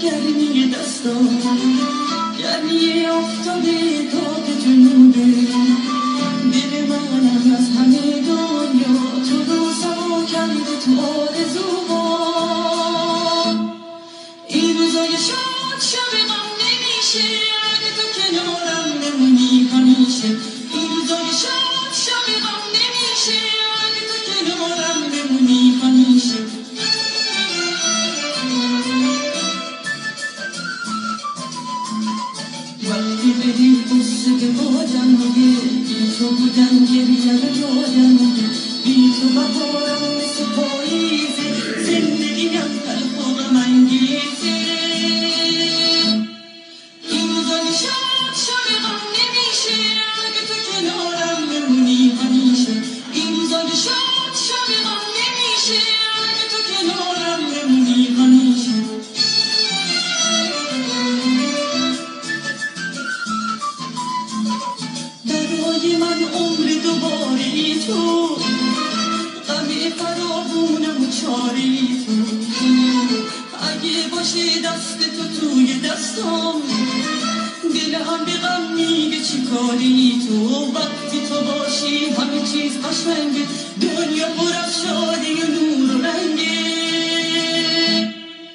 دستان گرمی افتاده داغ جنوبه. دل منم از همه دنیا تو رو سوا کرده تو آرزوها این روزای شاد شب غم نمیشه. بدی قصه که بادم میگه بی تو بودم گریه رو یادم میگه بی تو بهارم مثل پاییزه. زندگیم تلخ و انگیزه این روزای شاد شب غم نمیشه. اگه تو کنارم بمونی همیشه. این روزای شاد شب غم نمیشه. برای من عمر دوباره تو غم فراغونم و چاری تو اگه باشه دست تو توی دستم دلم به غم میگه چی کاری تو وقتی تو باشی همه چیز قشنگه. دنیا پر از شادی و نور و رنگه.